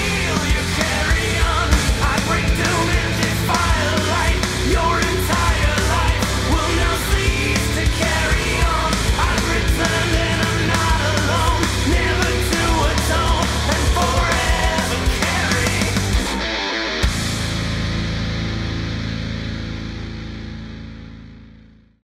feel you can.